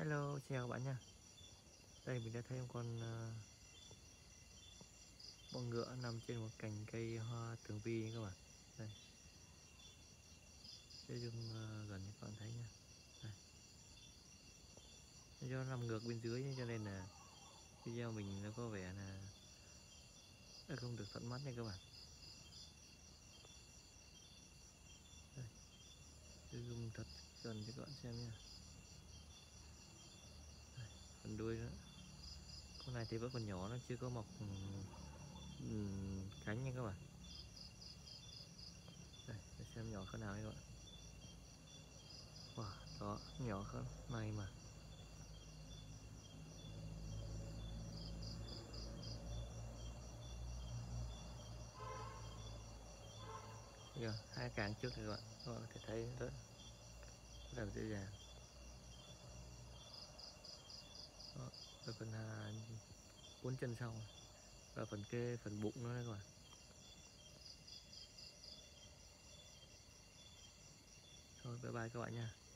Hello, chào bạn nha. Đây mình đã thấy một con ờ, uh, Bọn ngựa nằm trên một cành cây hoa tường vi nha các bạn. Đây. Sẽ zoom uh, gần cho các bạn thấy nha. Đây. Do nằm ngược bên dưới cho nên là video mình nó có vẻ là nó không được thuận mắt nha các bạn. Đây. zoom thật gần cho các bạn xem nha đuôi nữa. Con này thì vẫn còn nhỏ nó chưa có mọc ừ, ừ, cánh nha các bạn. Đây để xem nhỏ cỡ nào các bạn. Wow đó nhỏ cỡ này mà. Giờ, hai càng trước này các bạn các bạn có thể thấy rất rất là dễ dàng đó, rồi phần à, bốn chân sau và phần kê phần bụng nữa đây các bạn. Thôi bye bye các bạn nha.